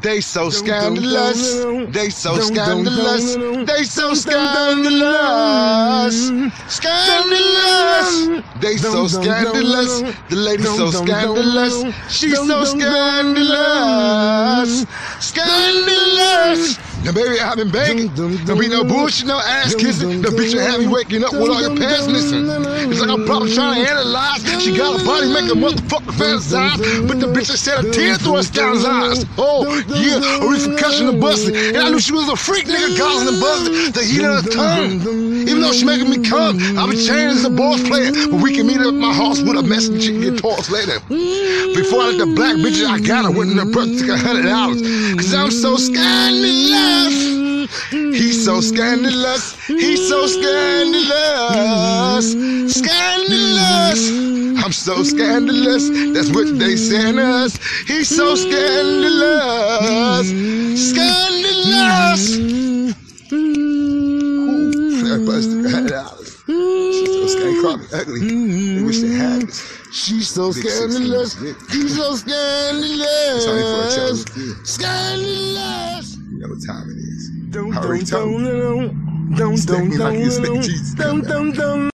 They so scandalous. They so scandalous. They so scandalous. Scandalous. They so scandalous. The lady so scandalous. She's so scandalous. Scandalous. Now, baby, I've been begging. Don't be no bullshit, no ass kissing. The bitch that have me waking up with all your pants missing. It's like I'm probably trying to analyze. She got a body, make a motherfucker fantasize. But the bitch that said a tear through her scout's eyes. Oh, yeah, a repercussion of busting. And I knew she was a freak nigga, calling and buzzing. The heat of her tongue. Even though she making me come, I'll be changed as a boss player. But we can meet up at my house with a message and get talks later. Before I let the black bitches I got, I went in the purse took a hundred dollars. Cause I'm so scandalous. He's so scandalous. He's so scandalous. Scandalous. I'm so scandalous. That's what they saying us. He's so scandalous. Scandalous. Ooh, that busted hundred dollars. She's so scandalous. Ugly. They wish they had this. She's so Big scandalous. She's so scandalous. Sorry for a child's. Scandalous. Know what time it is. Don't, already don't, don't, don't, don't, like you stick don't, Jesus. don't, don't, don't.